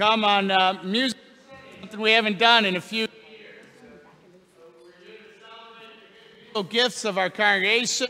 come on uh, music, something we haven't done in a few years. So gifts of our congregation.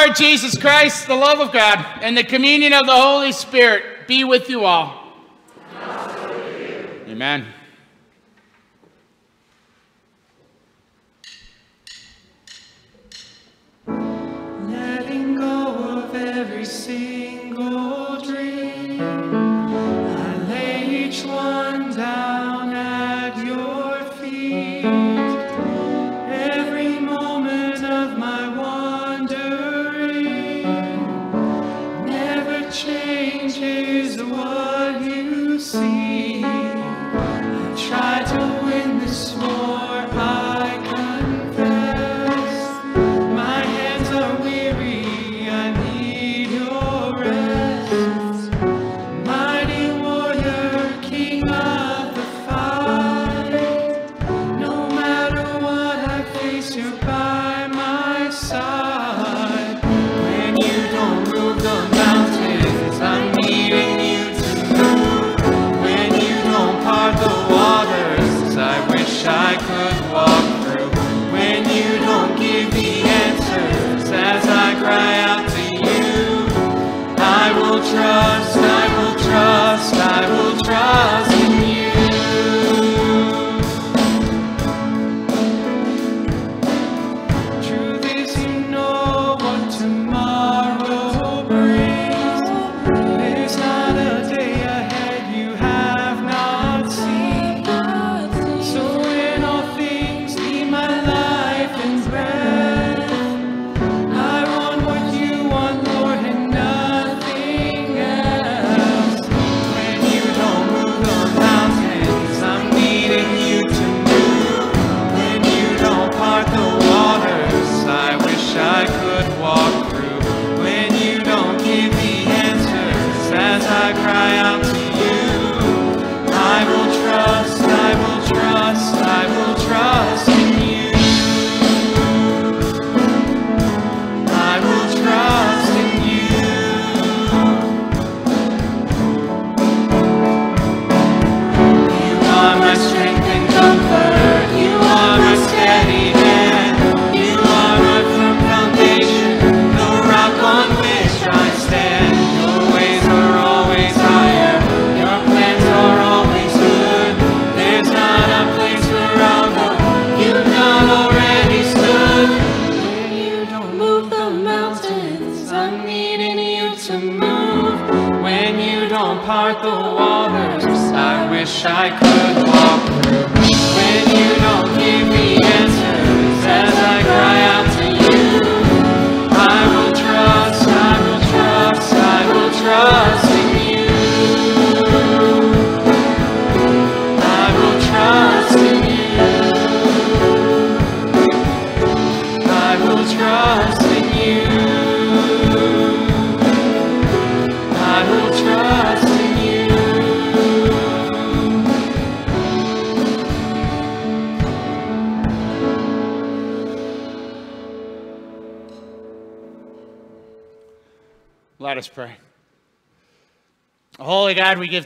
Lord Jesus Christ, the love of God, and the communion of the Holy Spirit be with you all. With you. Amen. Change is what you see.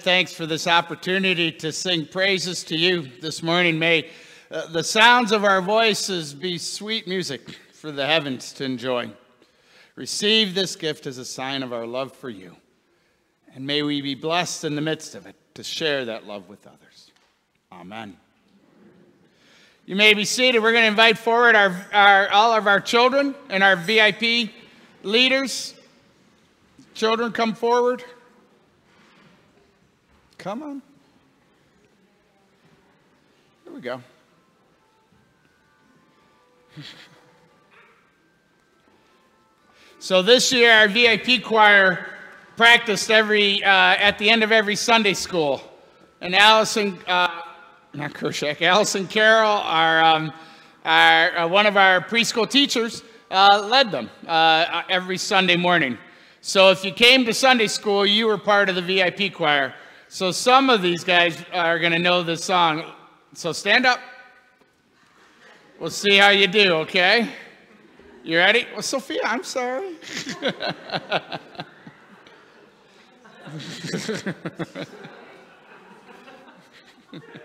Thanks for this opportunity to sing praises to you this morning. May uh, the sounds of our voices be sweet music for the heavens to enjoy. Receive this gift as a sign of our love for you. And may we be blessed in the midst of it to share that love with others. Amen. You may be seated. We're going to invite forward our, our, all of our children and our VIP leaders. Children, come forward. Come on. Here we go. so this year, our VIP choir practiced every uh, at the end of every Sunday school, and Allison, uh, not Kershak, Allison Carroll, our, um, our uh, one of our preschool teachers, uh, led them uh, every Sunday morning. So if you came to Sunday school, you were part of the VIP choir. So some of these guys are going to know this song. So stand up. We'll see how you do, okay? You ready? Well, Sophia, I'm sorry.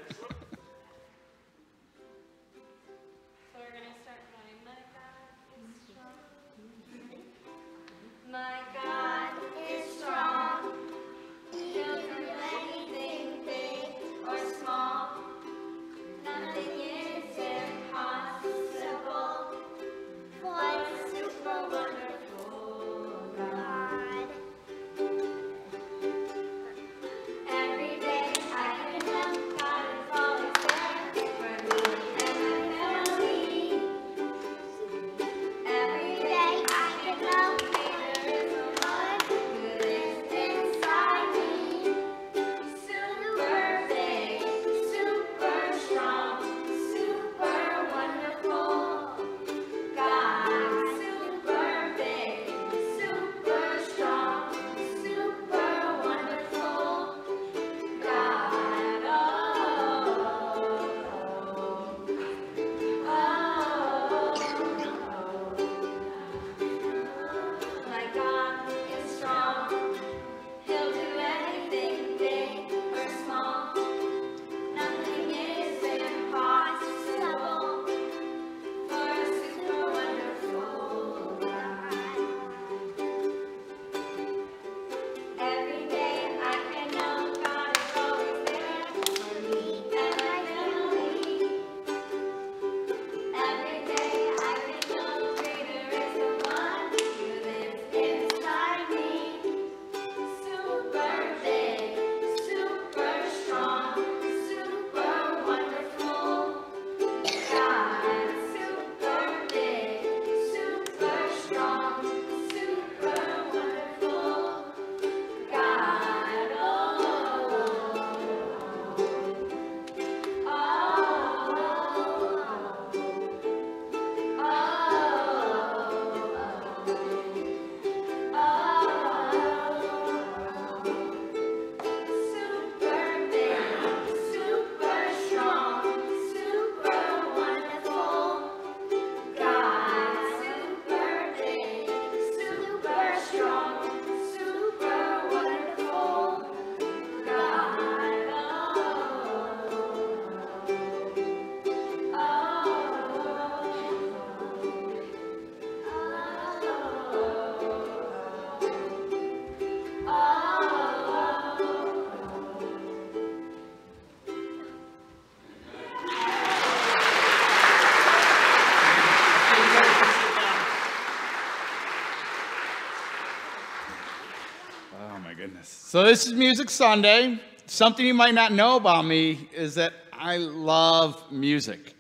So this is Music Sunday. Something you might not know about me is that I love music.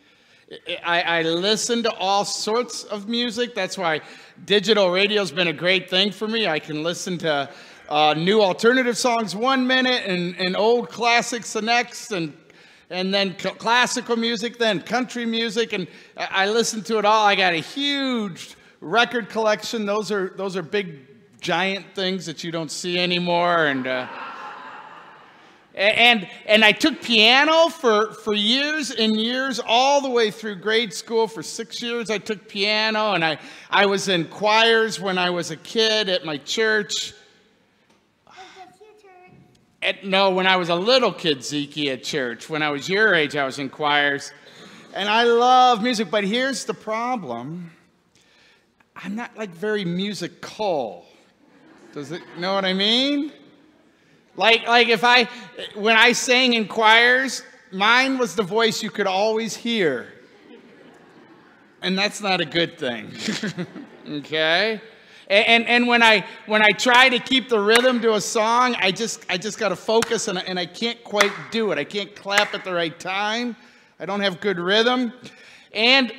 I, I listen to all sorts of music. That's why digital radio's been a great thing for me. I can listen to uh, new alternative songs one minute and, and old classics the next, and and then cl- classical music, then country music, and I, I listen to it all. I got a huge record collection. Those are those are big giant things that you don't see anymore, and. Uh, and, and I took piano for, for years and years, all the way through grade school. For six years, I took piano, and I, I was in choirs when I was a kid at my church. At, no, when I was a little kid, Zeke, at church. When I was your age, I was in choirs. And I love music, but here's the problem I'm not like very musical. Does it know what I mean? Like, like if I, when I sang in choirs, mine was the voice you could always hear. And that's not a good thing. okay? And, and, and, when I when I try to keep the rhythm to a song, I just I just got to focus and, and I can't quite do it. I can't clap at the right time. I don't have good rhythm. And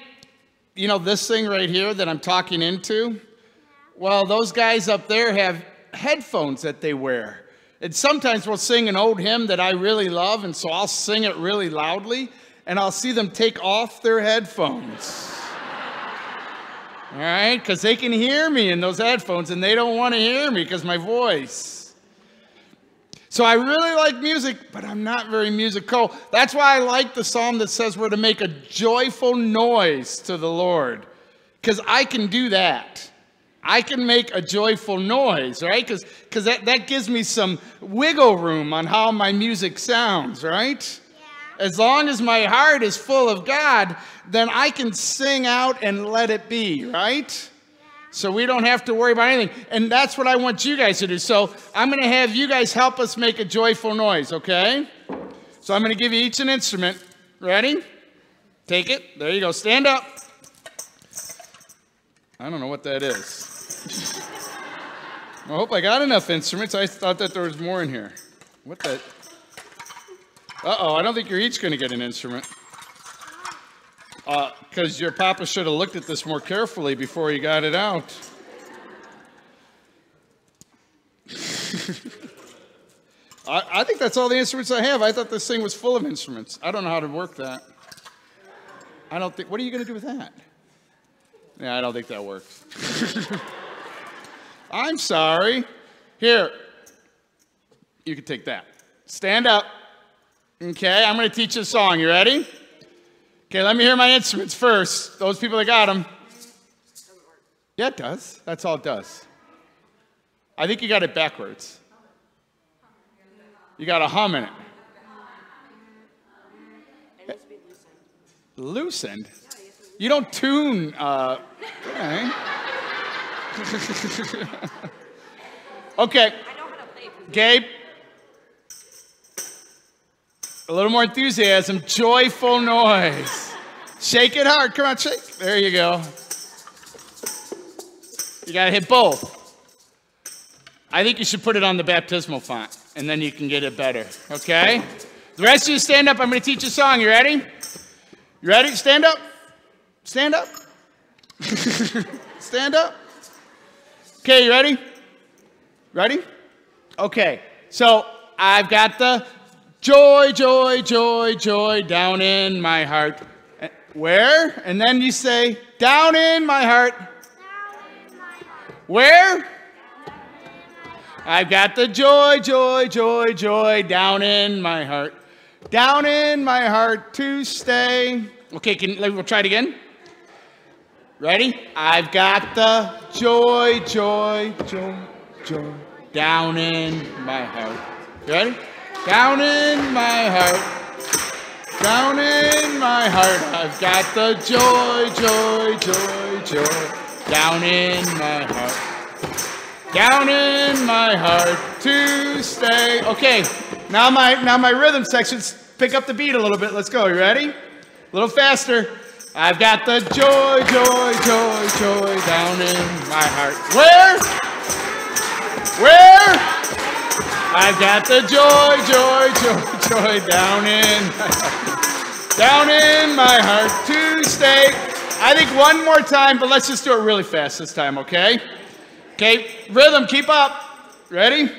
you know this thing right here that I'm talking into? Well, those guys up there have headphones that they wear. And sometimes we'll sing an old hymn that I really love, and so I'll sing it really loudly, and I'll see them take off their headphones. All right? Because they can hear me in those headphones, and they don't want to hear me because my voice. So I really like music, but I'm not very musical. That's why I like the psalm that says we're to make a joyful noise to the Lord, because I can do that. I can make a joyful noise, right? Because that, that gives me some wiggle room on how my music sounds, right? Yeah. As long as my heart is full of God, then I can sing out and let it be, right? Yeah. So we don't have to worry about anything. And that's what I want you guys to do. So I'm going to have you guys help us make a joyful noise, okay? So I'm going to give you each an instrument. Ready? Take it. There you go. Stand up. I don't know what that is. I hope I got enough instruments. I thought that there was more in here. What the? Uh oh, I don't think you're each going to get an instrument. Because uh, your papa should have looked at this more carefully before he got it out. I, I think that's all the instruments I have. I thought this thing was full of instruments. I don't know how to work that. I don't think. What are you going to do with that? Yeah, I don't think that works. I'm sorry. Here, you can take that. Stand up. Okay, I'm going to teach you a song. You ready? Okay, let me hear my instruments first. Those people that got them. Yeah, it does. That's all it does. I think you got it backwards. You got a hum in it. Loosened? You don't tune. Uh, okay. okay. Gabe. A little more enthusiasm. Joyful noise. Shake it hard. Come on, shake. There you go. You got to hit both. I think you should put it on the baptismal font, and then you can get it better. Okay? The rest of you stand up. I'm going to teach a song. You ready? You ready? Stand up. Stand up. stand up. Okay, you ready? Ready? Okay, so I've got the joy, joy, joy, joy down in my heart. Eh, where? And then you say, down in my heart. Where? I've got the joy, joy, joy, joy down in my heart. Down in my heart to stay. Okay, can we'll try it again. Ready? I've got the joy, joy, joy, joy down in my heart. Ready? Down in my heart. Down in my heart. I've got the joy, joy, joy, joy down in my heart. Down in my heart to stay. Okay, now my now my rhythm sections pick up the beat a little bit. Let's go. You ready? A little faster. I've got the joy, joy, joy, joy down in my heart. Where? Where? I've got the joy, joy, joy, joy down in, down in my heart to stay. I think one more time, but let's just do it really fast this time, okay? Okay, rhythm, keep up. Ready?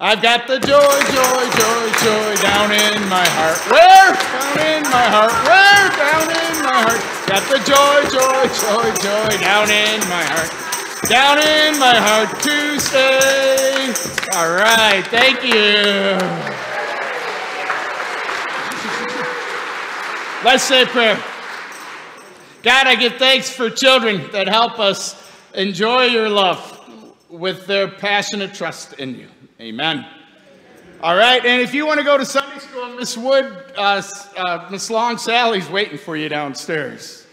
I've got the joy, joy, joy, joy down in my heart. Where? Down in my heart. Where? Down in my heart. Got the joy, joy, joy, joy down in my heart. Down in my heart to stay. All right, thank you. Let's say prayer. God, I give thanks for children that help us enjoy your love with their passionate trust in you. Amen. All right, and if you want to go to Sunday school, Miss Wood, uh, uh, Miss Long Sally's waiting for you downstairs.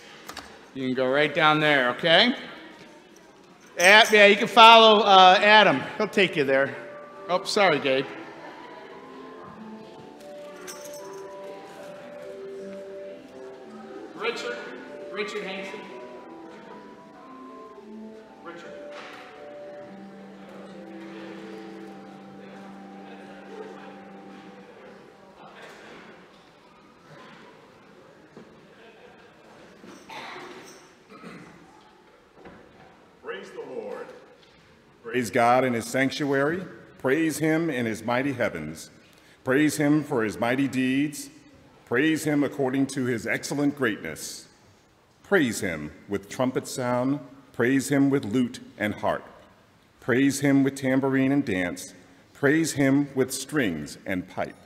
You can go right down there, okay? Ad, yeah, you can follow uh, Adam. He'll take you there. Oh, sorry, Gabe. Richard, Richard Hanson. Praise God in his sanctuary. Praise him in his mighty heavens. Praise him for his mighty deeds. Praise him according to his excellent greatness. Praise him with trumpet sound. Praise him with lute and harp. Praise him with tambourine and dance. Praise him with strings and pipe.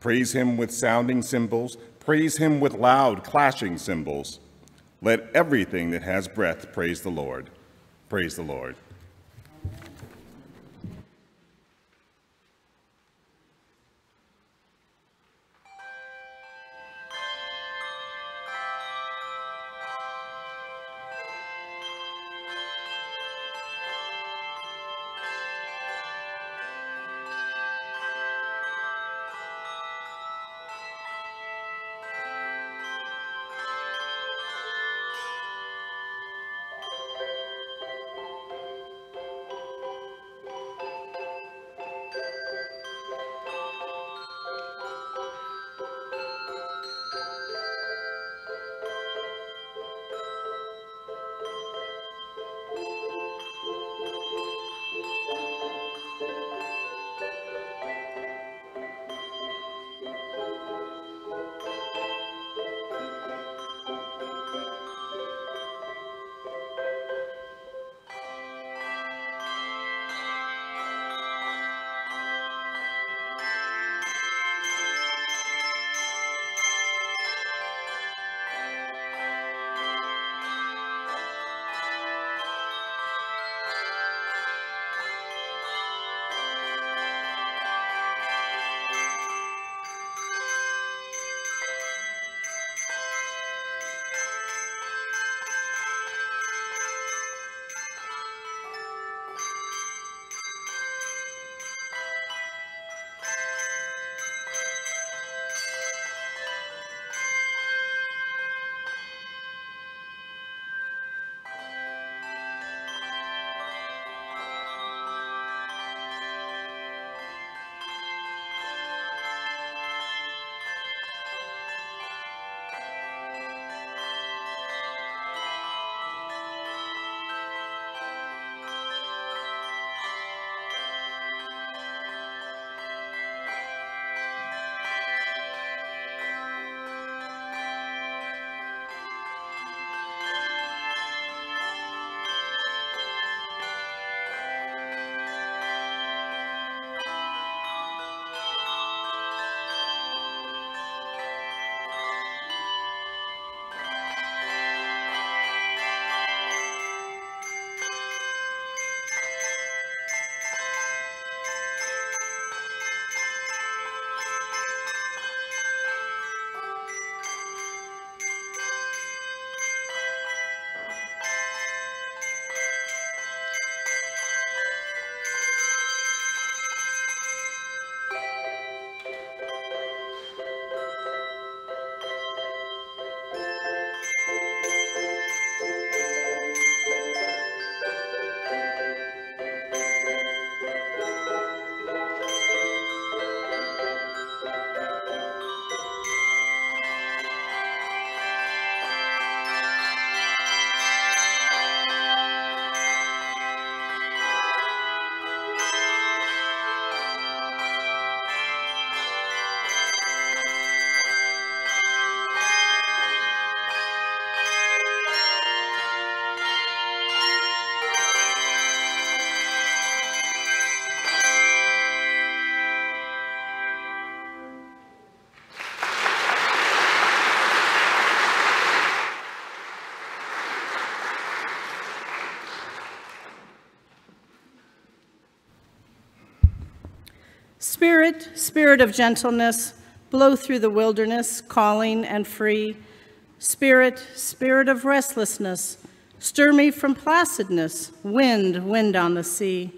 Praise him with sounding cymbals. Praise him with loud clashing cymbals. Let everything that has breath praise the Lord. Praise the Lord. Spirit, spirit of gentleness, blow through the wilderness, calling and free. Spirit, spirit of restlessness, stir me from placidness, wind, wind on the sea.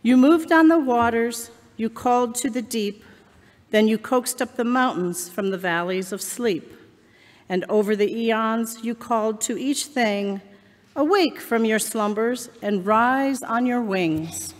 You moved on the waters, you called to the deep, then you coaxed up the mountains from the valleys of sleep. And over the eons you called to each thing, Awake from your slumbers and rise on your wings.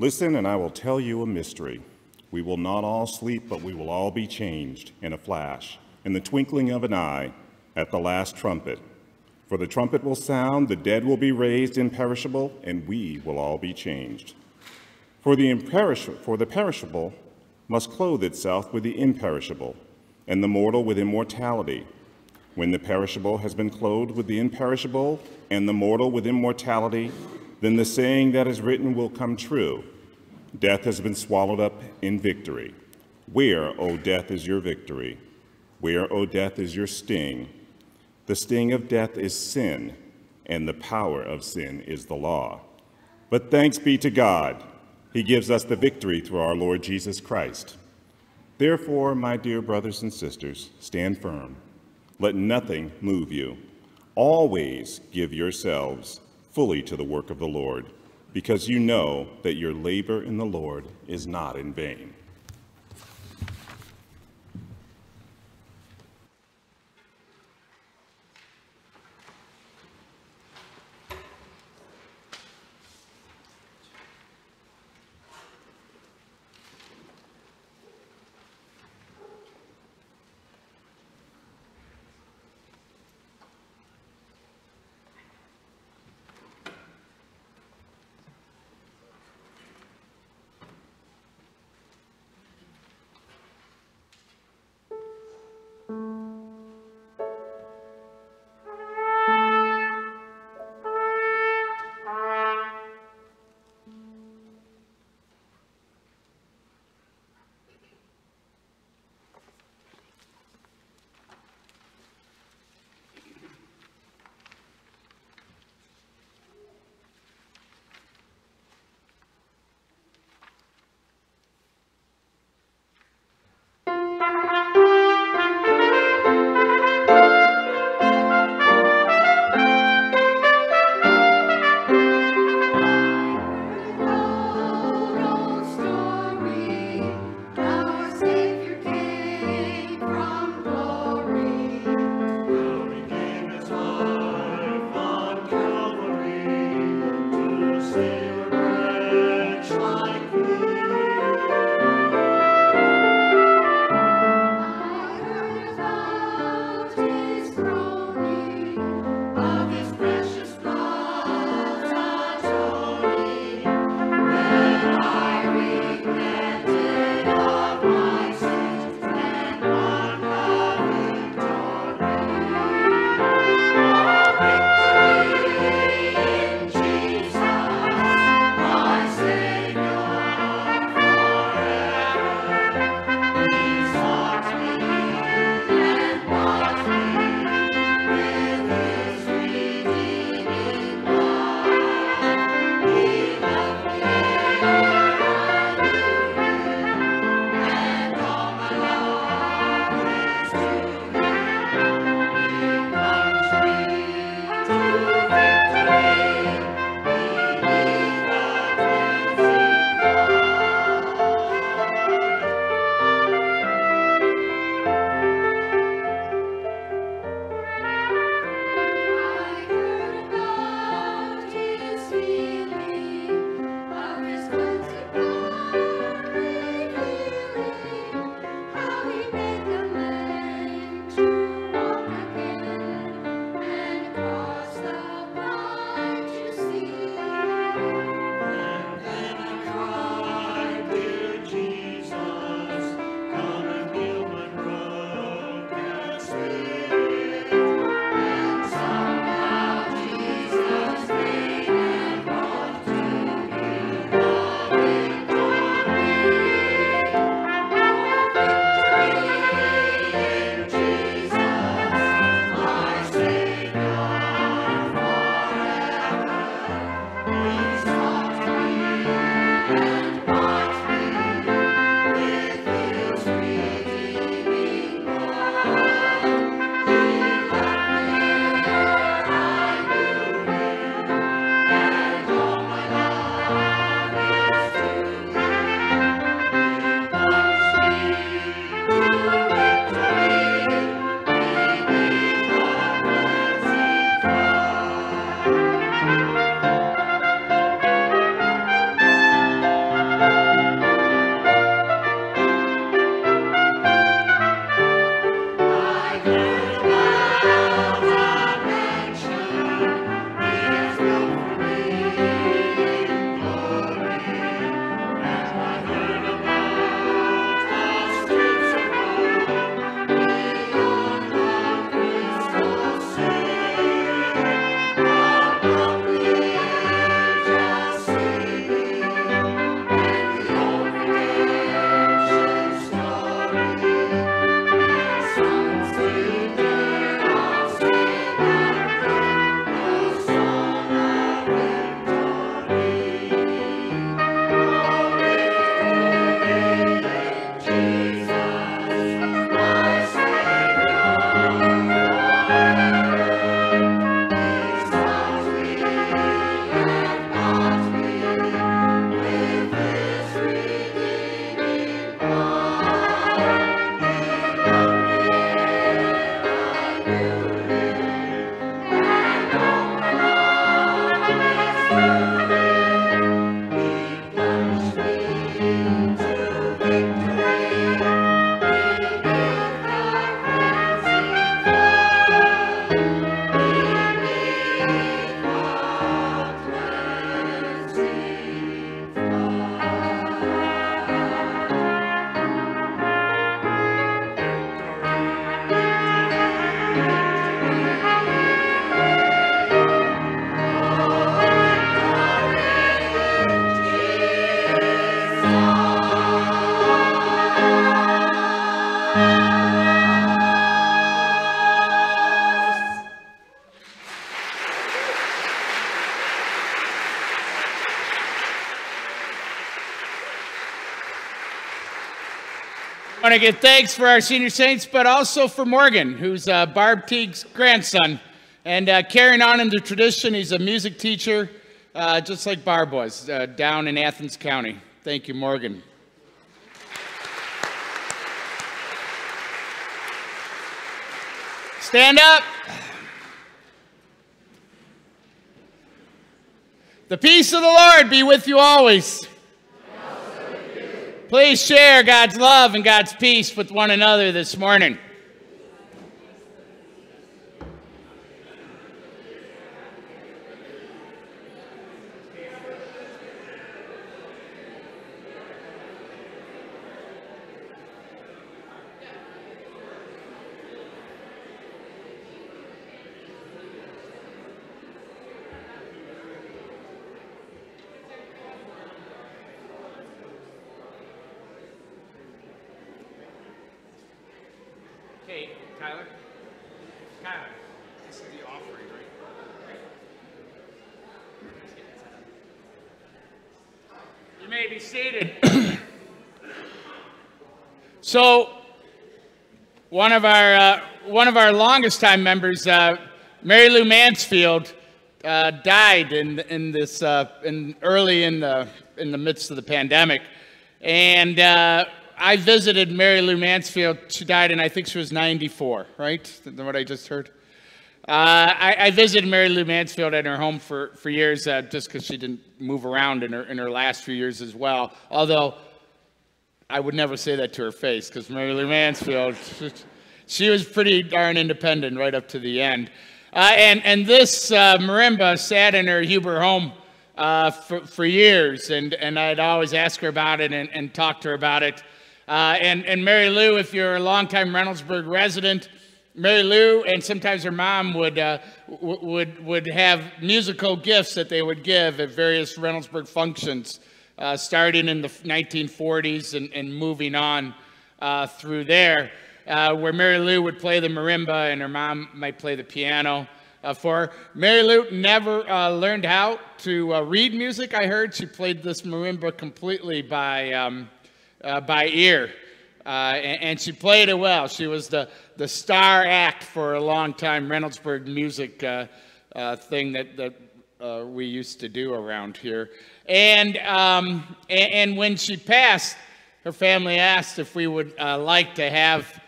Listen, and I will tell you a mystery. We will not all sleep, but we will all be changed in a flash, in the twinkling of an eye, at the last trumpet. For the trumpet will sound, the dead will be raised imperishable, and we will all be changed. For the, imperishable, for the perishable must clothe itself with the imperishable, and the mortal with immortality. When the perishable has been clothed with the imperishable, and the mortal with immortality, then the saying that is written will come true Death has been swallowed up in victory. Where, O death, is your victory? Where, O death, is your sting? The sting of death is sin, and the power of sin is the law. But thanks be to God, He gives us the victory through our Lord Jesus Christ. Therefore, my dear brothers and sisters, stand firm. Let nothing move you. Always give yourselves fully to the work of the Lord, because you know that your labor in the Lord is not in vain. Want to give thanks for our senior saints, but also for Morgan, who's uh, Barb Teague's grandson. And uh, carrying on in the tradition, he's a music teacher, uh, just like Barb was, uh, down in Athens County. Thank you, Morgan. Stand up. The peace of the Lord be with you always. Please share God's love and God's peace with one another this morning. Okay, Tyler. Tyler. This is the offering, right? You may be seated. so, one of our uh, one of our longest time members, uh, Mary Lou Mansfield, uh, died in in this uh, in early in the in the midst of the pandemic, and uh, I visited Mary Lou Mansfield. She died, and I think she was 94. Right? Is that what I just heard? Uh, I, I visited Mary Lou Mansfield at her home for, for years just because she didn't move around in her, in her last few years as well. Although I would never say that to her face because Mary Lou Mansfield, she was pretty darn independent right up to the end. Uh, and, and this uh, marimba sat in her Huber home uh, for, for years, and, and I'd always ask her about it and, and talk to her about it. Uh, and, and Mary Lou, if you're a longtime Reynoldsburg resident, Mary Lou and sometimes her mom would, uh, would, would have musical gifts that they would give at various Reynoldsburg functions, uh, starting in the 1940s and, and moving on through there, uh, where Mary Lou would play the marimba and her mom might play the piano. Uh, for her. Mary Lou never uh, learned how to uh, read music, I heard. She played this marimba completely by, um, uh, by ear. Uh, and, and she played it well. She was the, the star act for a long time Reynoldsburg music thing that, that uh, we used to do around here. And, um, and, and when she passed, her family asked if we would uh, like to have,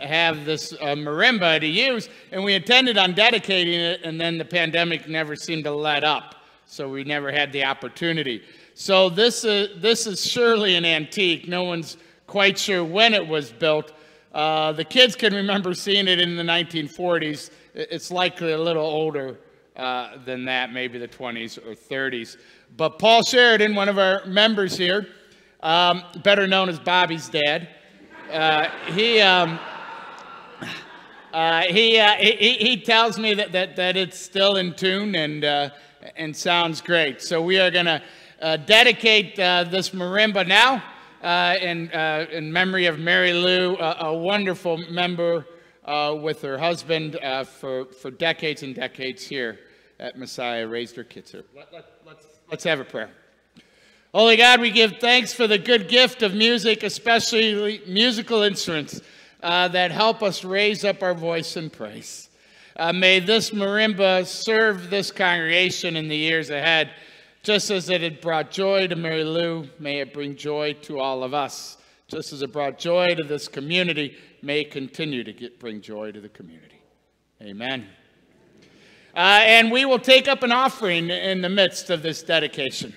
have this uh, marimba to use. And we intended on dedicating it, and then the pandemic never seemed to let up. So we never had the opportunity. So this is, this is surely an antique. No one's quite sure when it was built. Uh, the kids can remember seeing it in the 1940s. It's likely a little older uh, than that, maybe the 20s or 30s. But Paul Sheridan, one of our members here, um, better known as Bobby's dad, uh, he, um, uh, he, uh, he, he- tells me that, that, that it's still in tune and, uh, and sounds great. So we are going to uh, dedicate uh, this marimba now uh, in, in memory of Mary Lou, a, wonderful member with her husband for, for decades and decades here at Messiah. Raised her kids here. Let, let, let's, let's have a prayer. Holy God, we give thanks for the good gift of music, especially musical instruments uh, that help us raise up our voice in praise. Uh, may this marimba serve this congregation in the years ahead, just as it had brought joy to Mary Lou. May it bring joy to all of us. Just as it brought joy to this community, may it continue to get, bring joy to the community. Amen. Uh, and we will take up an offering in the midst of this dedication.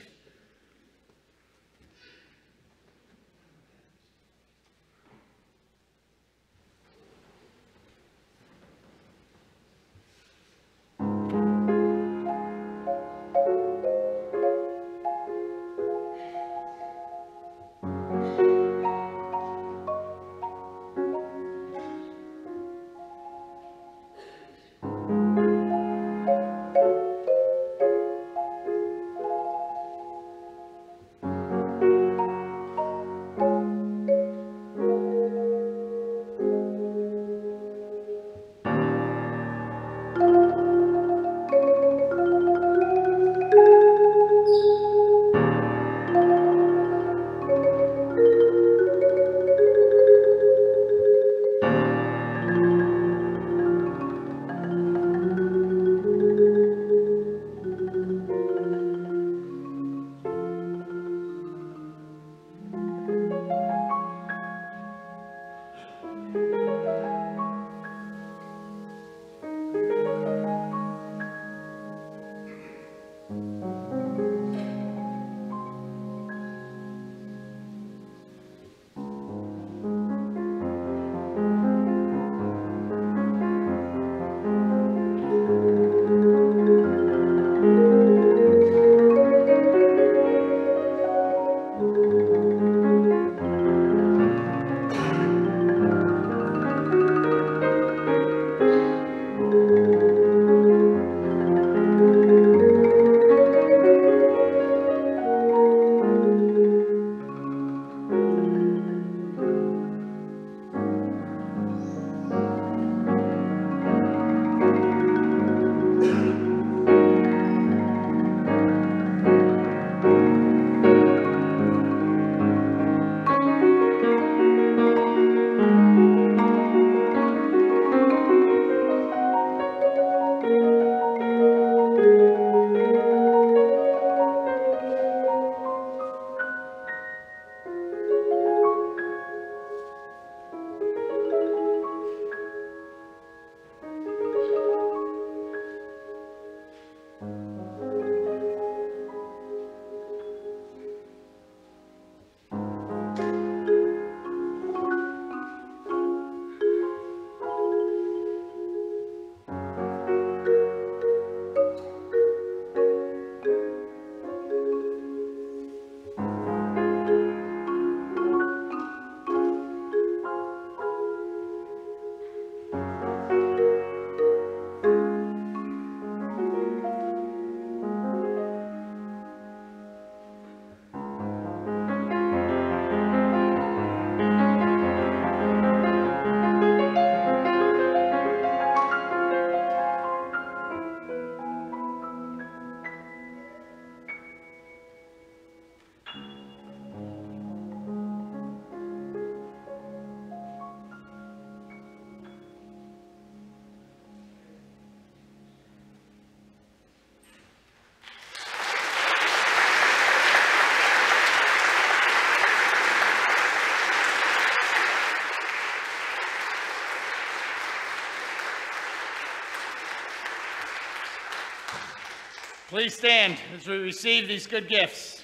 Please stand as we receive these good gifts.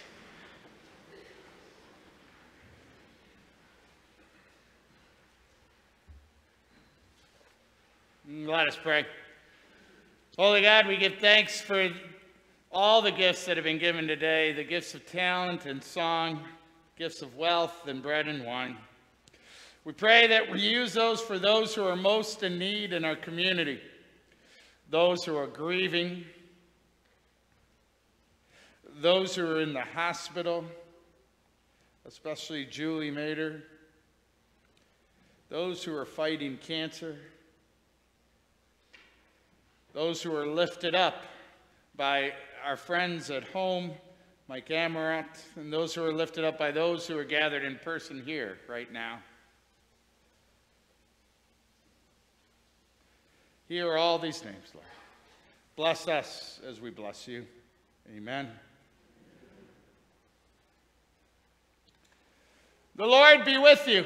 Mm, let us pray. Holy God, we give thanks for all the gifts that have been given today the gifts of talent and song, gifts of wealth and bread and wine. We pray that we use those for those who are most in need in our community, those who are grieving, those who are in the hospital, especially Julie Mater, those who are fighting cancer, those who are lifted up by our friends at home, Mike Amarat, and those who are lifted up by those who are gathered in person here right now. Here are all these names, Lord. Bless us as we bless you. Amen. The Lord be with you.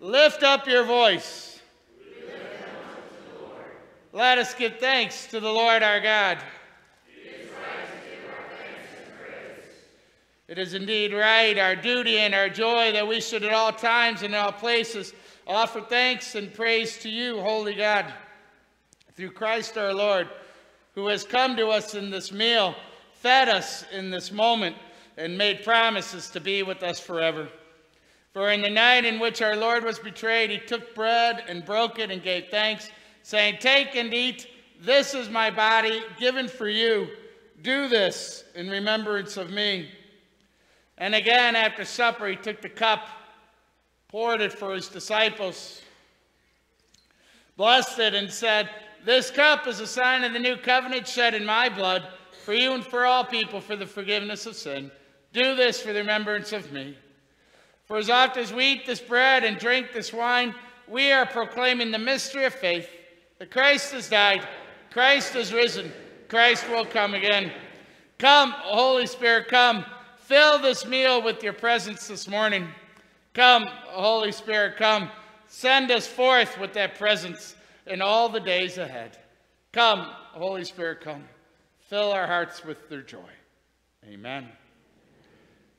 Lift up your voice. Let us give thanks to the Lord our God. It is indeed right, our duty and our joy, that we should at all times and in all places offer thanks and praise to you, Holy God, through Christ our Lord, who has come to us in this meal, fed us in this moment, and made promises to be with us forever. For in the night in which our Lord was betrayed, he took bread and broke it and gave thanks, saying, Take and eat. This is my body given for you. Do this in remembrance of me. And again, after supper, he took the cup, poured it for his disciples, blessed it, and said, This cup is a sign of the new covenant shed in my blood for you and for all people for the forgiveness of sin. Do this for the remembrance of me. For as often as we eat this bread and drink this wine, we are proclaiming the mystery of faith that Christ has died, Christ has risen, Christ will come again. Come, Holy Spirit, come. Fill this meal with your presence this morning. Come, Holy Spirit, come. Send us forth with that presence in all the days ahead. Come, Holy Spirit, come. Fill our hearts with their joy. Amen.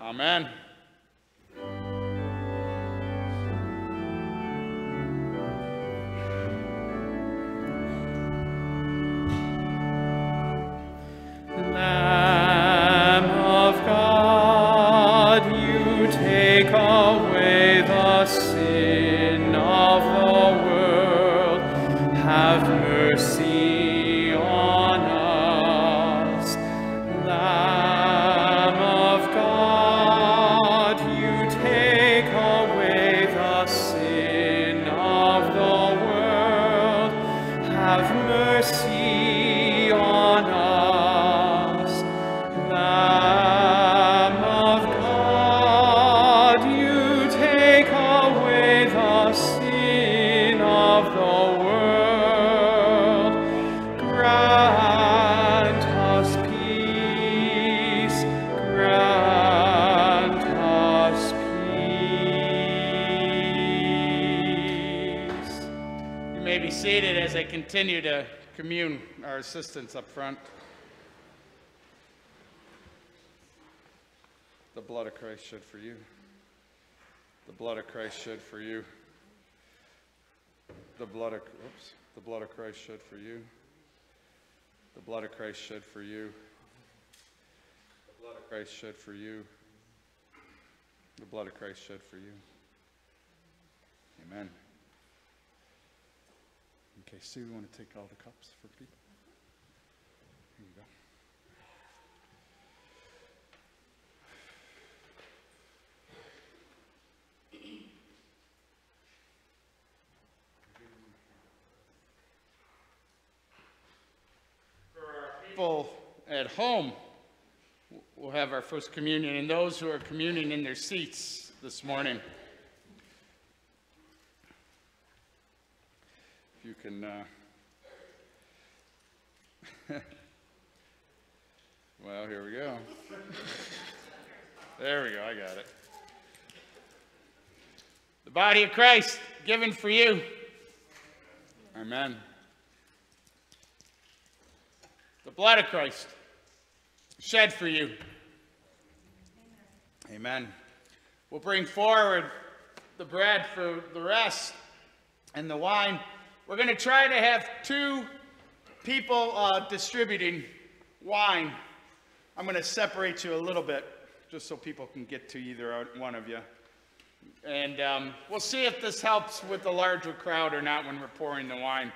Amen. Continue to commune our assistants up front. The blood of Christ shed for you. The blood of Christ shed for you. The blood of oops, the blood of Christ shed for you. The blood of Christ shed for you. The blood of Christ shed for you. The blood of Christ shed for you. Amen. Okay, Sue, you want to take all the cups for people? Here you go. Our at home we'll have our first communion, and those who are communing in their seats this morning. If you can. Uh... well, here we go. there we go, I got it. The body of Christ given for you. Amen. The blood of Christ shed for you. Amen. We'll bring forward the bread for the rest and the wine. We're going to try to have two people uh, distributing wine. I'm going to separate you a little bit just so people can get to either one of you. And um, we'll see if this helps with the larger crowd or not when we're pouring the wine.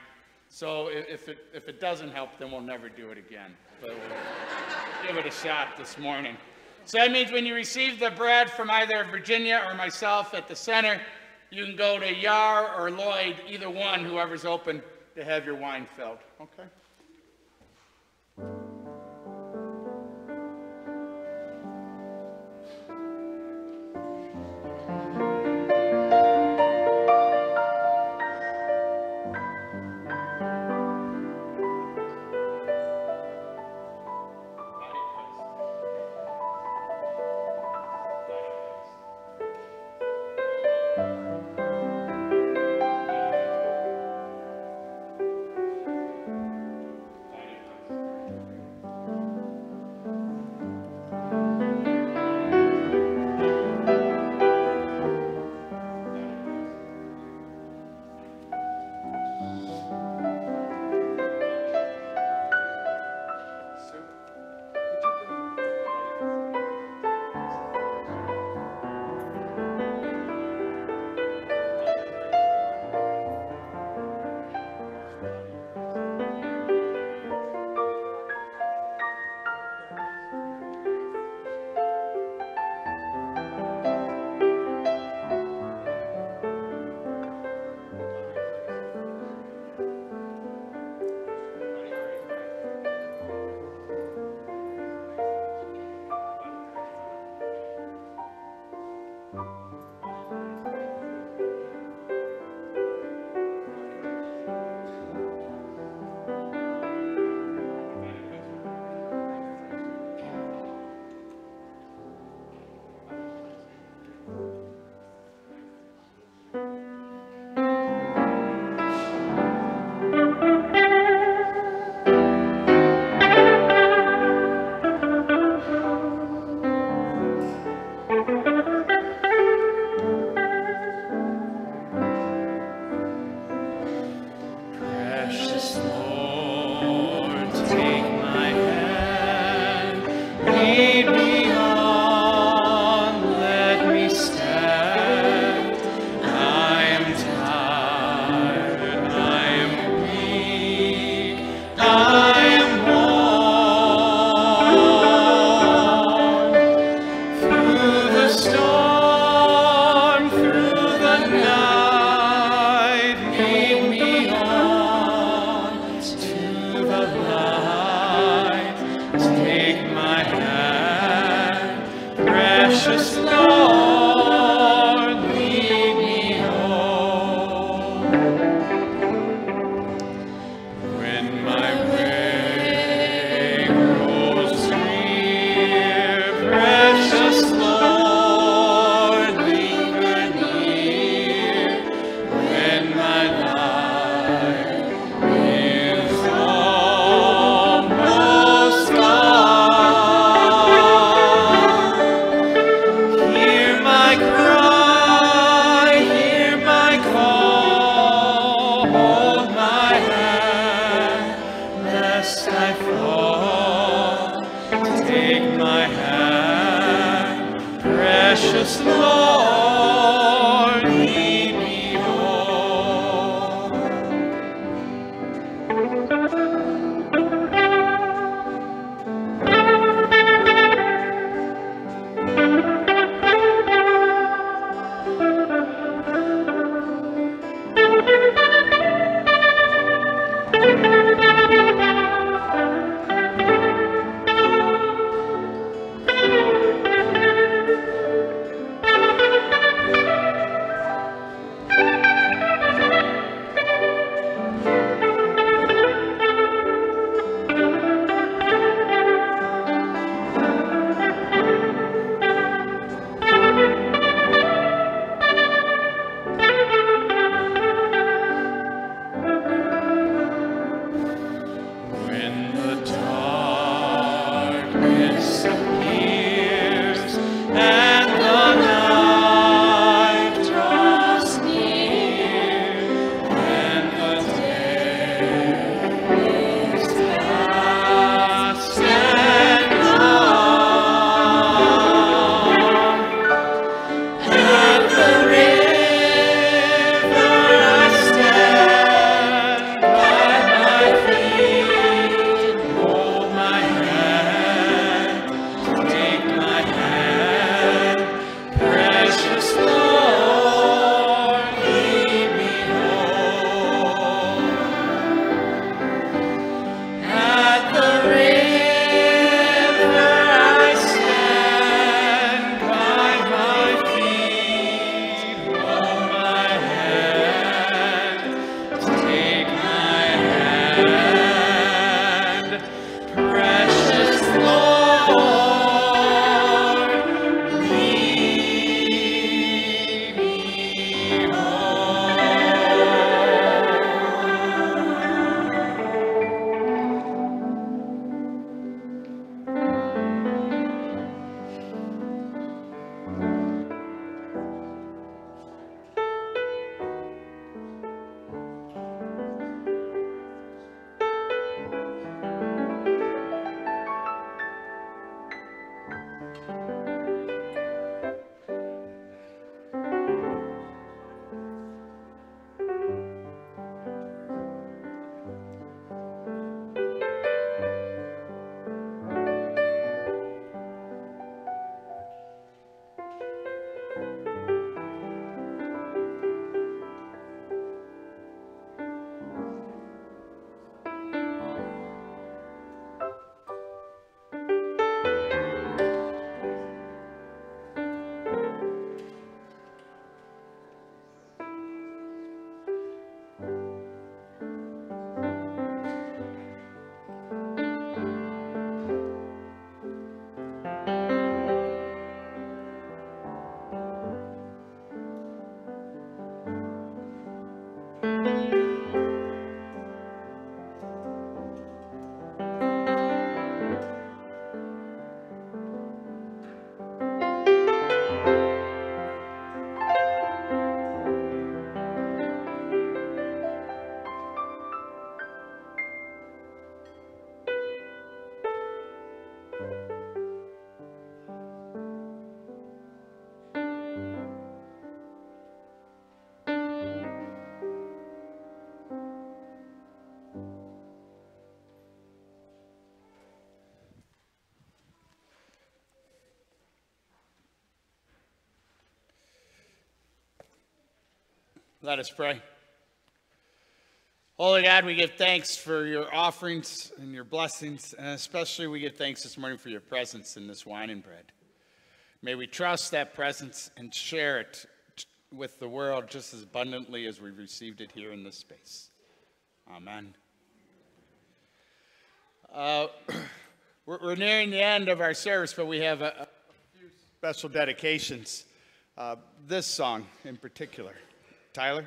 So if it, if it doesn't help, then we'll never do it again. But we'll give it a shot this morning. So that means when you receive the bread from either Virginia or myself at the center, you can go to Yar or Lloyd, either one, whoever's open, to have your wine filled. Okay? Let us pray. Holy God, we give thanks for your offerings and your blessings, and especially we give thanks this morning for your presence in this wine and bread. May we trust that presence and share it with the world just as abundantly as we've received it here in this space. Amen. Uh, we're, we're nearing the end of our service, but we have a, a few special dedications. Uh, this song in particular. Tyler?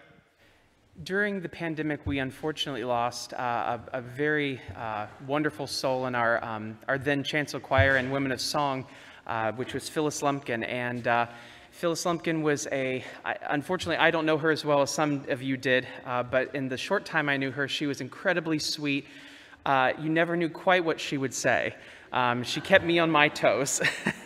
During the pandemic, we unfortunately lost uh, a, a very uh, wonderful soul in our, um, our then Chancel Choir and Women of Song, uh, which was Phyllis Lumpkin. And uh, Phyllis Lumpkin was a, I, unfortunately, I don't know her as well as some of you did, uh, but in the short time I knew her, she was incredibly sweet. Uh, you never knew quite what she would say. Um, she kept me on my toes.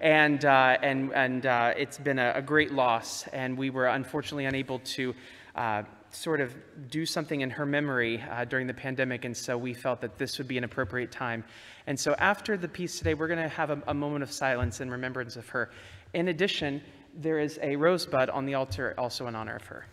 and uh, and and uh, it's been a, a, great loss. And we were unfortunately unable to uh, sort of do something in her memory uh, during the pandemic, and so we felt that this would be an appropriate time. And so after the piece today, we're going to have a, a moment of silence in remembrance of her. In addition, there is a rosebud on the altar, also in honor of her.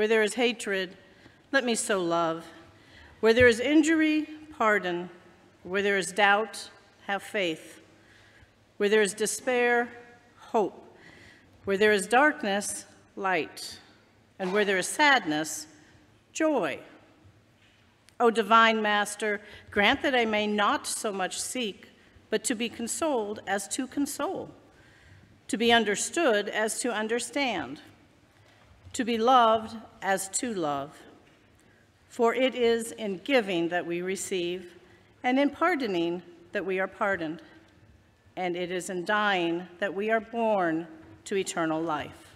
Where there is hatred, let me sow love. Where there is injury, pardon. Where there is doubt, have faith. Where there is despair, hope. Where there is darkness, light. And where there is sadness, joy. O divine Master, grant that I may not so much seek, but to be consoled as to console, to be understood as to understand, to be loved as to love. For it is in giving that we receive, and in pardoning that we are pardoned, and it is in dying that we are born to eternal life.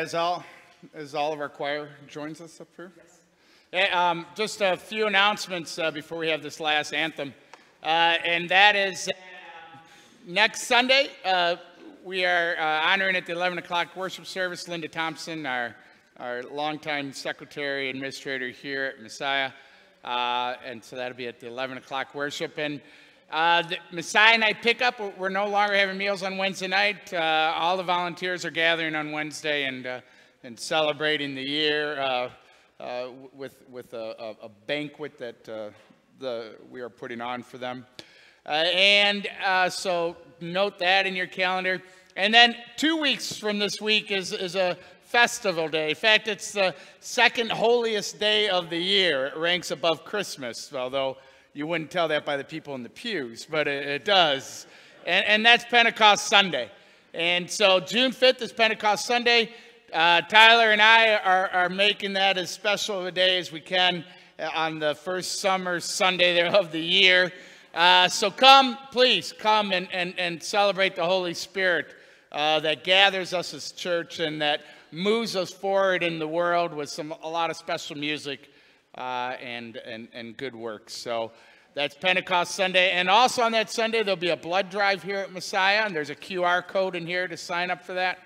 As all, as all of our choir joins us up here? Yes. um, just a few announcements uh, before we have this last anthem. Uh, and that is uh, next Sunday, uh, we are uh, honoring at the 11 o'clock worship service Linda Thompson, our, our longtime secretary administrator here at Messiah. Uh, and so that'll be at the 11 o'clock worship. And uh, the Messiah night pickup, we're no longer having meals on Wednesday night. Uh, all the volunteers are gathering on Wednesday and, uh, and celebrating the year uh, uh, with, with a, a, banquet that the, we are putting on for them. and so note that in your calendar. And then two weeks from this week is, is a festival day. In fact, it's the second holiest day of the year. It ranks above Christmas, although you wouldn't tell that by the people in the pews, but it, it does. And, and, that's Pentecost Sunday. And so June 5th is Pentecost Sunday. Uh, Tyler and I are, are making that as special of a day as we can on the first summer Sunday there of the year. Uh, so come, please, come and, and, and celebrate the Holy Spirit uh, that gathers us as church and that moves us forward in the world with some a lot of special music uh, and, and, and good works. So that's Pentecost Sunday. And also on that Sunday, there'll be a blood drive here at Messiah, and there's a QR code in here to sign up for that.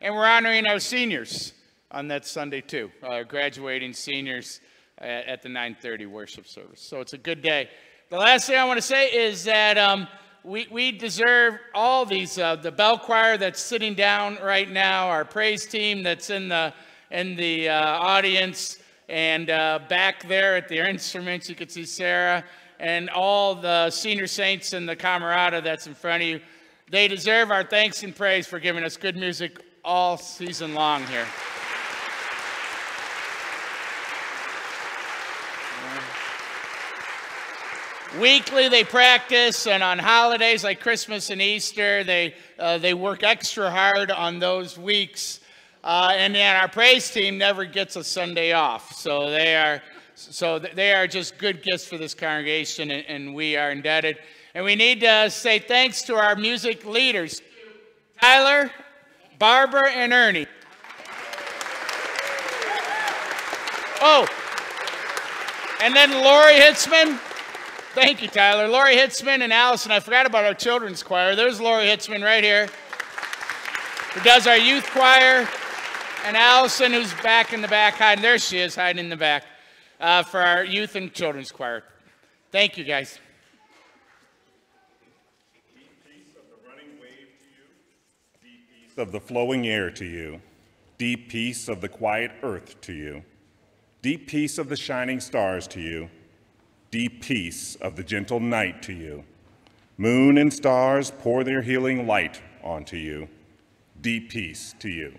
And we're honoring our seniors on that Sunday too, our graduating seniors at, at the 9:30 worship service. So it's a good day. The last thing I want to say is that um, we, we deserve all these, uh, the bell choir that's sitting down right now, our praise team that's in the, in the uh, audience, and uh, back there at their instruments, you can see Sarah, and all the senior saints and the Camerata that's in front of you. They deserve our thanks and praise for giving us good music all season long here. Weekly they practice, and on holidays like Christmas and Easter, they, uh, they work extra hard on those weeks. Uh, and then our praise team never gets a Sunday off. So they are, so they are just good gifts for this congregation, and, and we are indebted. And we need to say thanks to our music leaders, Tyler, Barbara, and Ernie. Oh, and then Lori Hitzman. Thank you, Tyler. Lori Hitzman and Allison. I forgot about our children's choir. There's Lori Hitzman right here, who does our youth choir. And Allison, who's back in the back hiding. There she is, hiding in the back uh, for our youth and children's choir. Thank you, guys. Deep peace of the running wave to you, deep peace of the flowing air to you, deep peace of the quiet earth to you, deep peace of the shining stars to you, deep peace of the gentle night to you. Moon and stars pour their healing light onto you. Deep peace to you.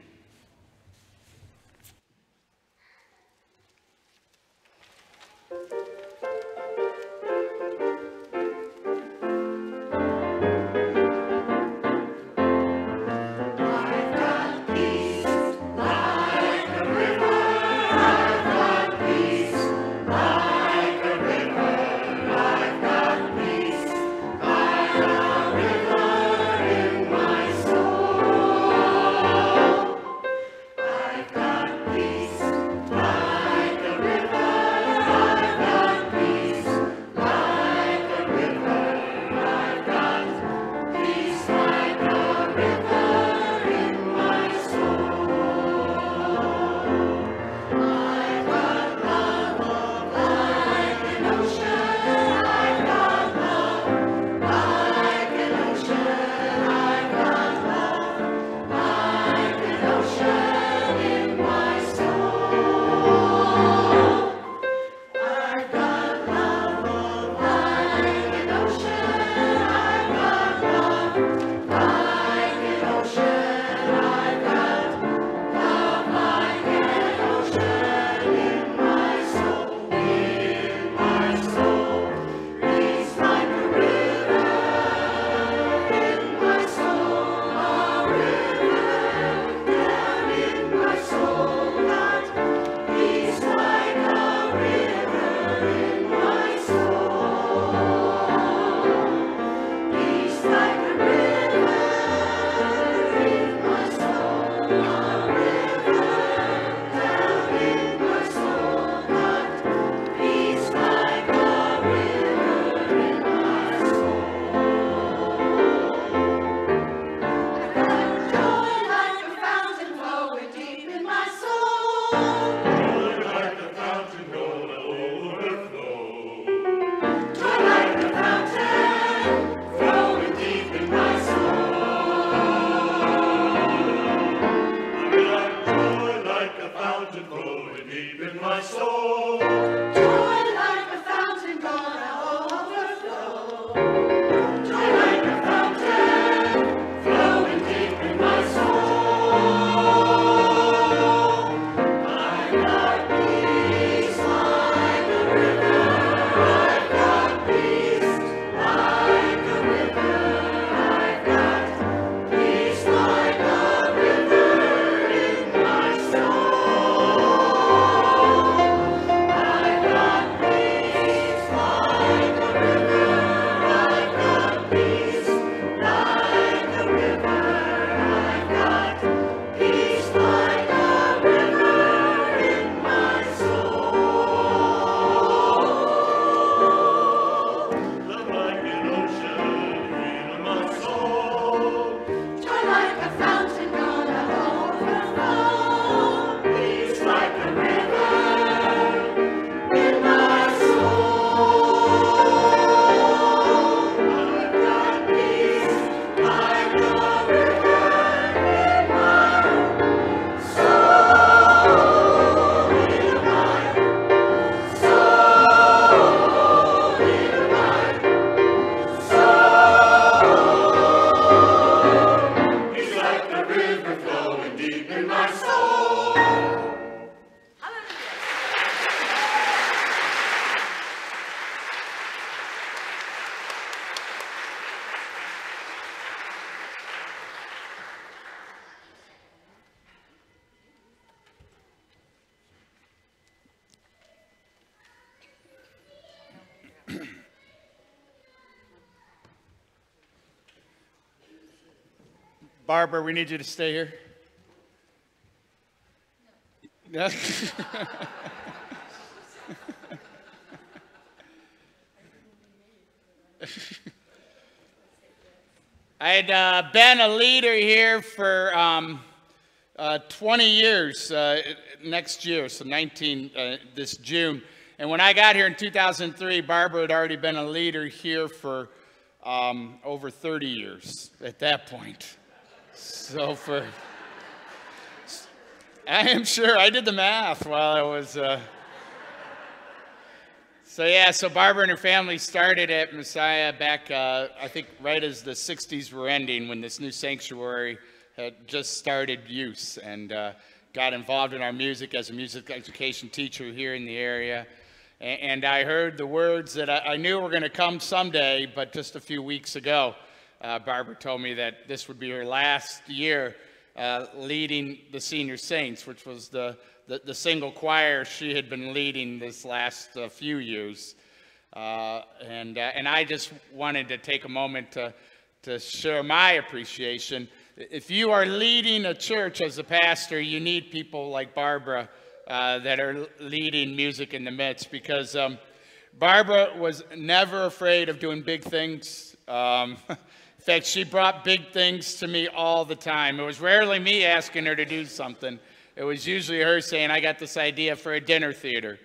Barbara, we need you to stay here. No. I had uh, been a leader here for um, uh, 20 years uh, next year, so 19 uh, this June. And when I got here in 2003, Barbara had already been a leader here for um, over 30 years at that point. So for, I am sure I did the math while I was. Uh, so yeah, so Barbara and her family started at Messiah back, uh, I think, right as the 60s were ending when this new sanctuary had just started use and uh, got involved in our music as a music education teacher here in the area. And, and I heard the words that I, I knew were going to come someday, but just a few weeks ago, uh, Barbara told me that this would be her last year uh, leading the Senior Saints, which was the the, the single choir she had been leading this last uh, few years. Uh, and, uh, and I just wanted to take a moment to, to share my appreciation. If you are leading a church as a pastor, you need people like Barbara uh, that are leading music in the midst because um, Barbara was never afraid of doing big things. Um, in fact, she brought big things to me all the time. It was rarely me asking her to do something. It was usually her saying, I got this idea for a dinner theater.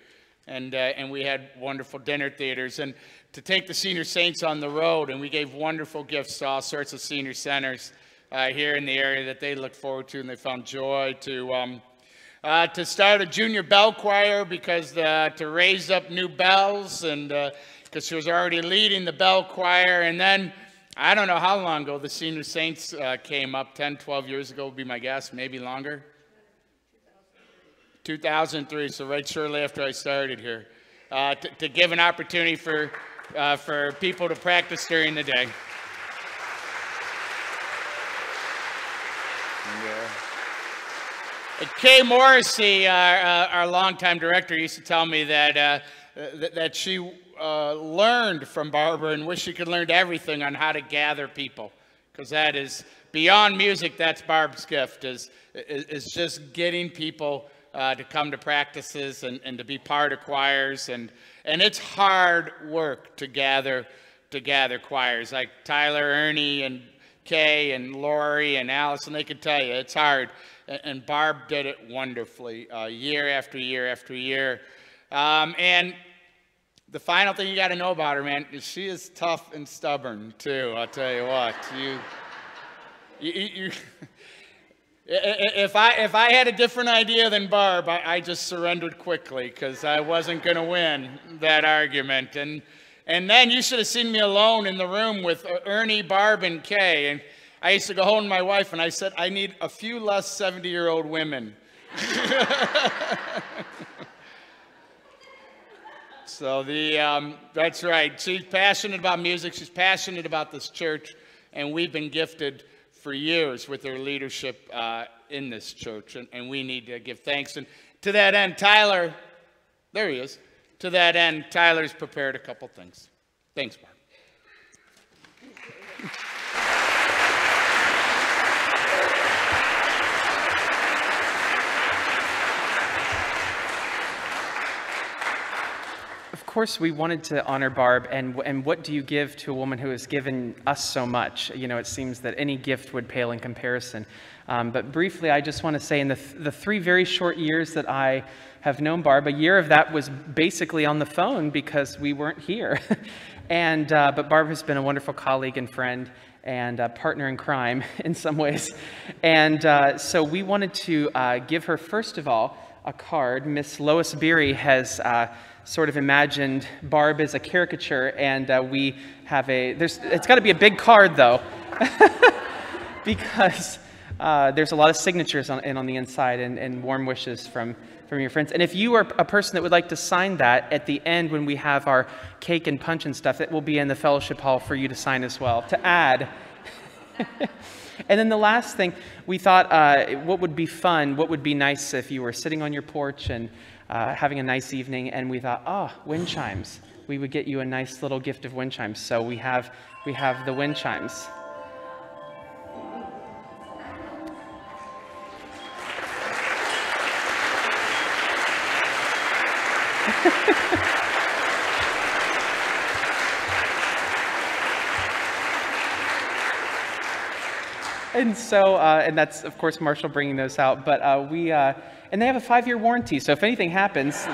And, uh, and we had wonderful dinner theaters. And to take the senior saints on the road, and we gave wonderful gifts to all sorts of senior centers uh, here in the area that they looked forward to and they found joy to. Um, uh, to start a junior bell choir because uh, to raise up new bells and because uh, she was already leading the bell choir and then i don't know how long ago the senior saints uh, came up 10 12 years ago would be my guess maybe longer 2003, so right shortly after I started here, uh, to, to, give an opportunity for, uh, for people to practice during the day. Yeah. Kay Morrissey, our, uh, our longtime director, used to tell me that, uh, th that she uh, learned from Barbara and wish she could learn everything on how to gather people, because that is beyond music. That's Barb's gift is, is, is just getting people uh, to come to practices and, and to be part of choirs. And, and it's hard work to gather, to gather choirs. Like Tyler, Ernie, and Kay, and Lori, and Allison, they could tell you it's hard. And, and Barb did it wonderfully, uh, year after year after year. Um, and the final thing you got to know about her, man, is she is tough and stubborn too. I'll tell you what. You, you, you If I, if I had a different idea than Barb, I, I just surrendered quickly because I wasn't going to win that argument. And, and then you should have seen me alone in the room with uh, Ernie, Barb, and Kay. And I used to go home to my wife and I said, I need a few less 70 year old women. so the, um, that's right. She's passionate about music. She's passionate about this church. And we've been gifted for years with her leadership uh, in this church, and, and we need to give thanks. And to that end, Tyler, there he is. To that end, Tyler's prepared a couple things. Thanks, Mark. Course, we wanted to honor Barb, and, and what do you give to a woman who has given us so much? You know, it seems that any gift would pale in comparison. Um, but briefly, I just want to say in the, th- the three very short years that I have known Barb, a year of that was basically on the phone because we weren't here. and, uh, but Barb has been a wonderful colleague and friend and a partner in crime in some ways. And uh, so we wanted to uh, give her, first of all, a card. Miss Lois Beery has uh, sort of imagined Barb as a caricature, and uh, we have a, there's, it's got to be a big card though, because uh, there's a lot of signatures on, and on the inside and, and warm wishes from, from your friends. And if you are a person that would like to sign that at the end when we have our cake and punch and stuff, it will be in the fellowship hall for you to sign as well, to add. and then the last thing, we thought uh, what would be fun, what would be nice if you were sitting on your porch and uh, having a nice evening, and we thought, oh, wind chimes. We would get you a nice little gift of wind chimes. So we have, we have the wind chimes. and so, uh, and that's of course Marshall bringing those out, but uh, we, uh, and they have a five-year warranty, so if anything happens,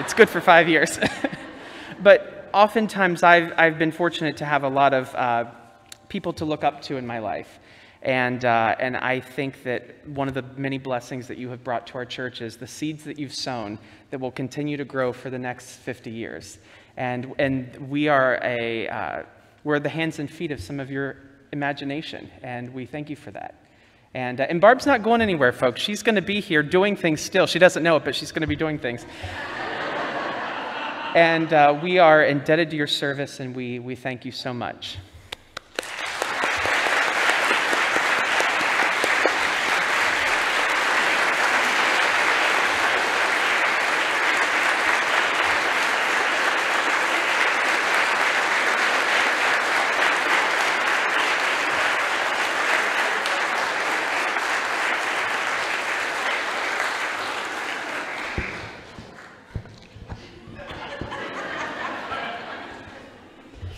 it's good for five years. but oftentimes, I've I've been fortunate to have a lot of uh, people to look up to in my life. And, uh, and I think that one of the many blessings that you have brought to our church is the seeds that you've sown that will continue to grow for the next 50 years. And, and we are a, uh, we're the hands and feet of some of your imagination, and we thank you for that. And, uh, and Barb's not going anywhere, folks. She's going to be here doing things still. She doesn't know it, but she's going to be doing things. and uh, we are indebted to your service, and we, we thank you so much.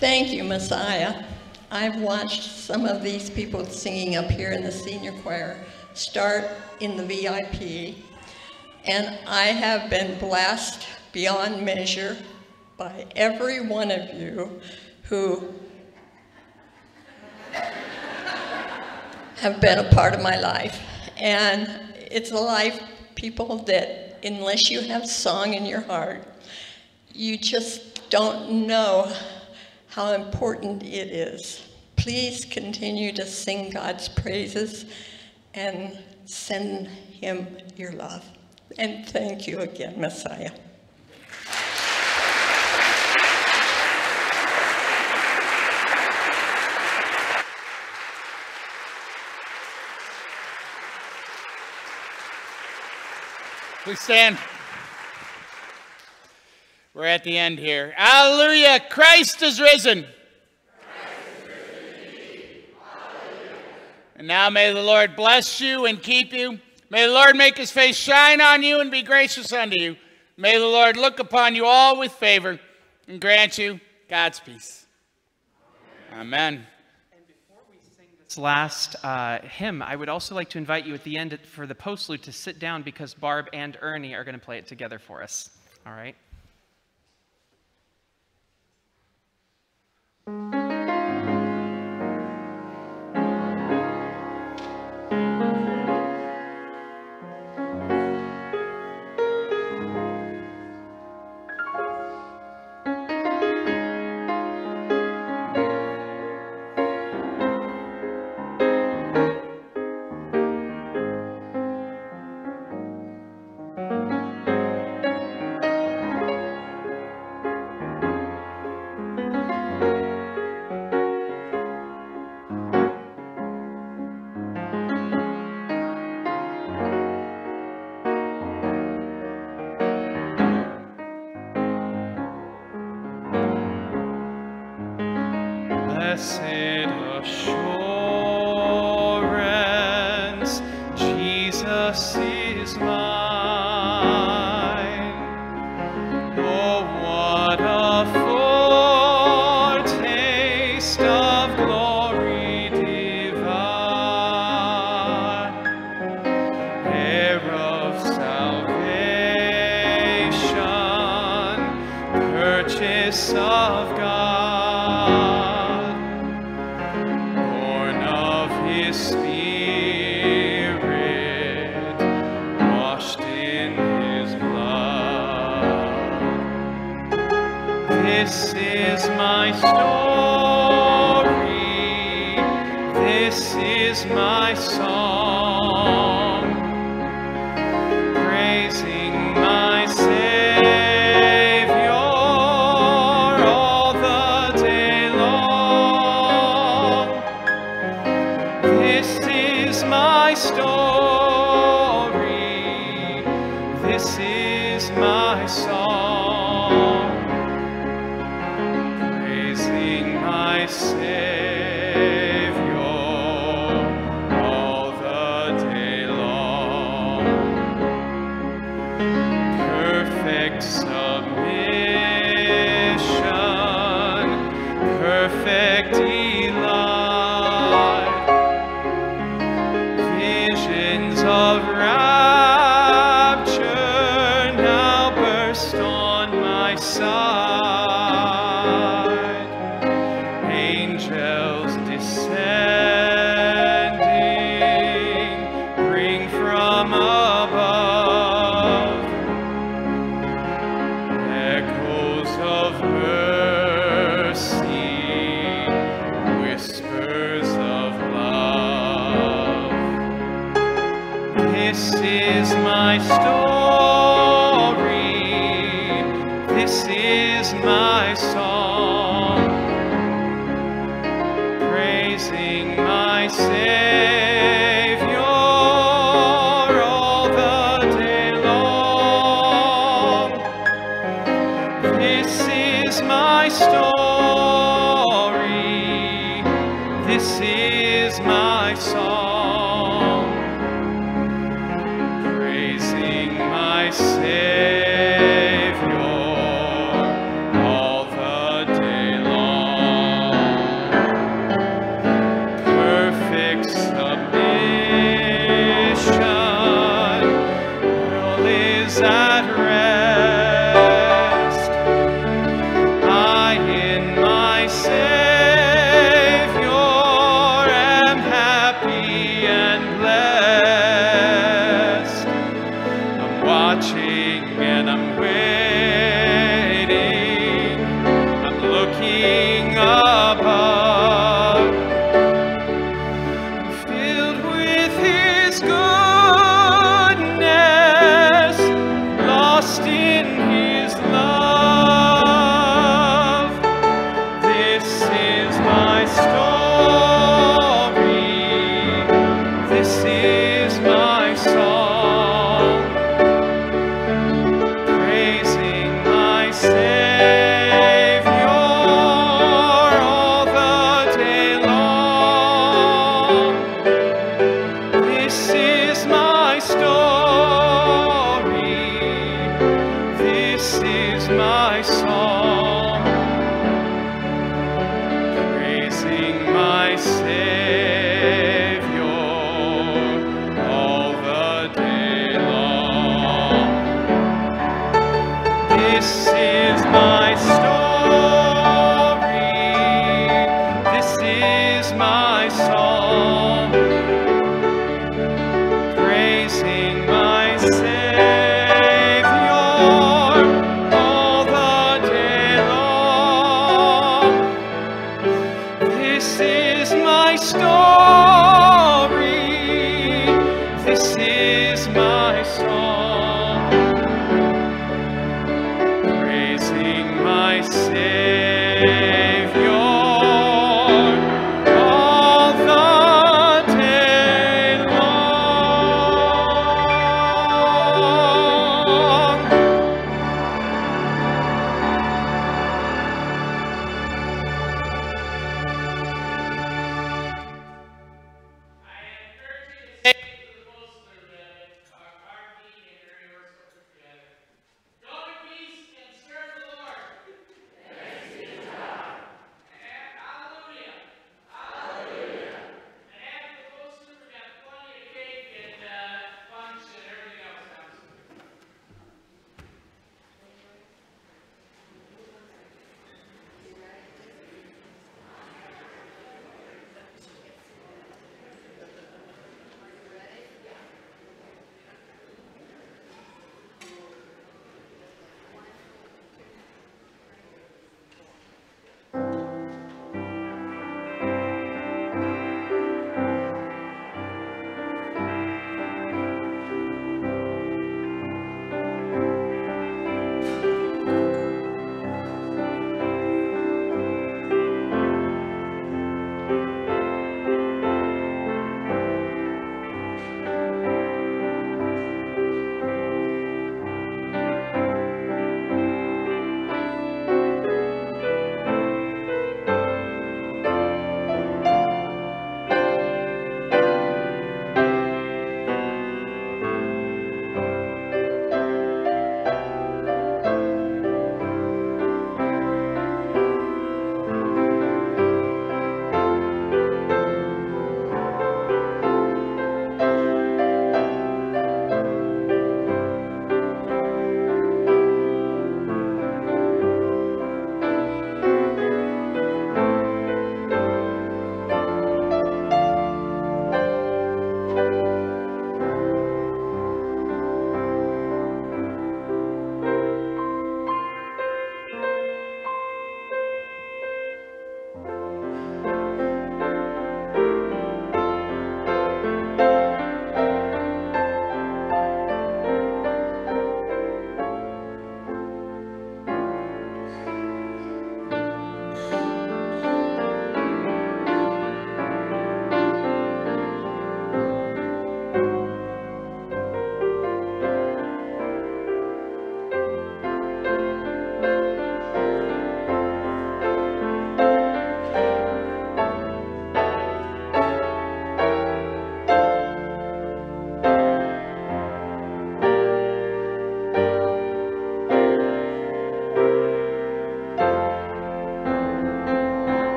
Thank you, Messiah. I've watched some of these people singing up here in the senior choir start in the VIP, and I have been blessed beyond measure by every one of you who have been a part of my life. And it's a life, people, that unless you have song in your heart, you just don't know how important it is. Please continue to sing God's praises and send him your love. And thank you again, Messiah. Please stand. We're at the end here. Hallelujah. Christ is risen. And now may the Lord bless you and keep you. May the Lord make his face shine on you and be gracious unto you. May the Lord look upon you all with favor and grant you God's peace. Amen. And before we sing this last uh, hymn, I would also like to invite you at the end for the postlude to sit down because Barb and Ernie are going to play it together for us. All right? Blessed This is my story, this is my song,